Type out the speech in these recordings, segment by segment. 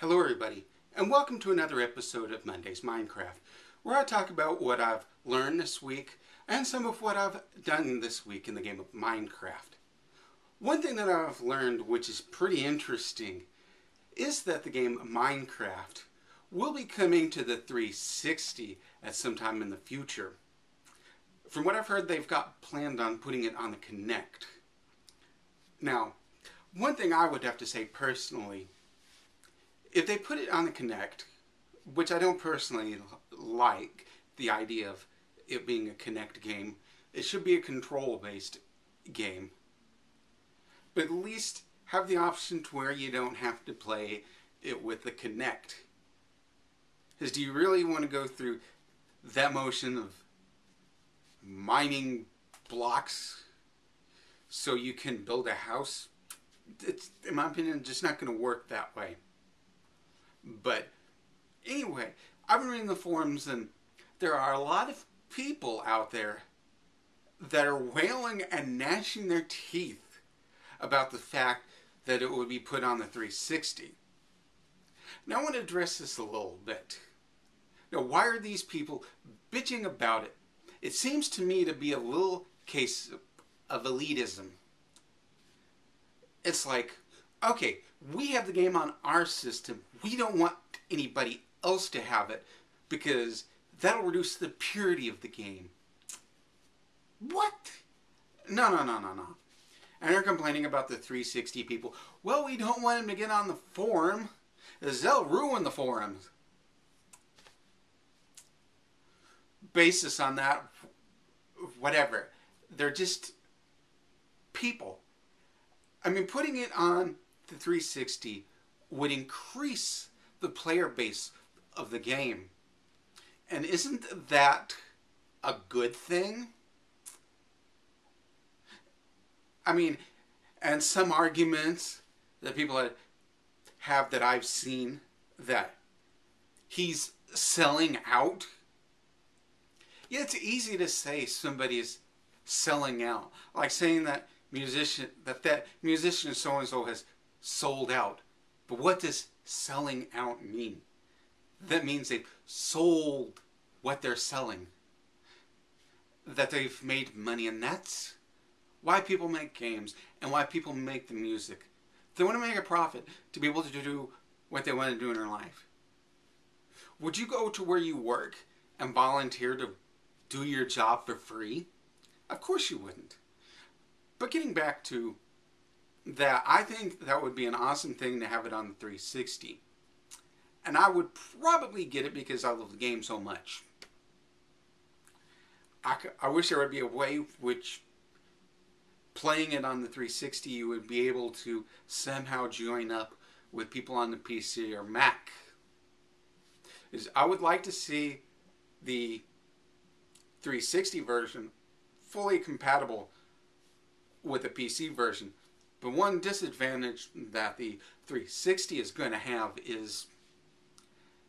Hello everybody, and welcome to another episode of Monday's Minecraft, where I talk about what I've learned this week and some of what I've done this week in the game of Minecraft. One thing that I've learned, which is pretty interesting, is that the game Minecraft will be coming to the 360 at some time in the future. From what I've heard, they've got planned on putting it on the Kinect. Now, one thing I would have to say personally if they put it on the Kinect, which I don't personally like the idea of it being a Kinect game, it should be a control-based game. But at least have the option to where you don't have to play it with the Kinect. Because do you really want to go through that motion of mining blocks so you can build a house? It's, in my opinion, just not going to work that way. But anyway, I've been reading the forums and there are a lot of people out there that are wailing and gnashing their teeth about the fact that it would be put on the 360. Now I want to address this a little bit. Now why are these people bitching about it? It seems to me to be a little case of elitism. It's like, okay, we have the game on our system. We don't want anybody else to have it because that'll reduce the purity of the game. What? No, no, no, no, no. And they're complaining about the 360 people. Well, we don't want them to get on the forum. They'll ruin the forums. Basis on that, whatever. They're just people. I mean, putting it on the 360 would increase the player base of the game. And isn't that a good thing? I mean, and some arguments that people have that I've seen that he's selling out. Yeah, it's easy to say somebody's selling out. Like saying that musician that that musician so and so has sold out. But what does selling out mean? That means they've sold what they're selling. That they've made money, and that's why people make games and why people make the music. They want to make a profit to be able to do what they want to do in their life. Would you go to where you work and volunteer to do your job for free? Of course you wouldn't. But getting back to that I think that would be an awesome thing to have it on the 360. And I would probably get it because I love the game so much. I, I wish there would be a way which playing it on the 360 you would be able to somehow join up with people on the PC or Mac. Is I would like to see the 360 version fully compatible with the PC version but one disadvantage that the 360 is going to have is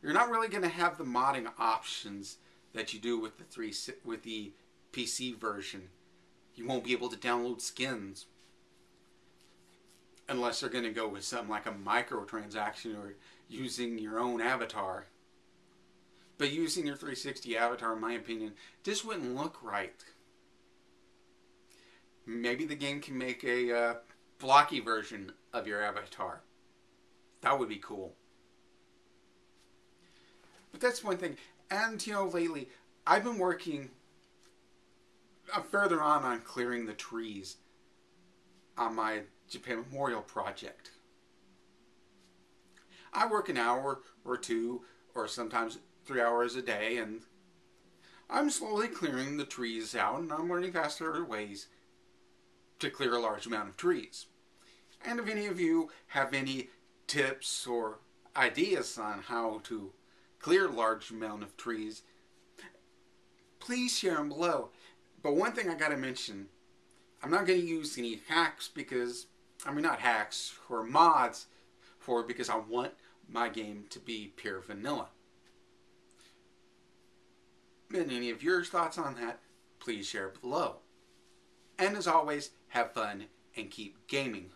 you're not really going to have the modding options that you do with the three with the PC version. You won't be able to download skins unless they're going to go with something like a microtransaction or using your own avatar. But using your 360 avatar, in my opinion, just wouldn't look right. Maybe the game can make a uh, blocky version of your avatar. That would be cool. But that's one thing. And, you know, lately, I've been working uh, further on on clearing the trees on my Japan Memorial project. I work an hour or two, or sometimes three hours a day, and I'm slowly clearing the trees out, and I'm learning faster ways to clear a large amount of trees. And if any of you have any tips or ideas on how to clear a large amount of trees, please share them below. But one thing I gotta mention, I'm not gonna use any hacks because, I mean not hacks, or mods for because I want my game to be pure vanilla. And any of your thoughts on that, please share below. And as always, have fun and keep gaming.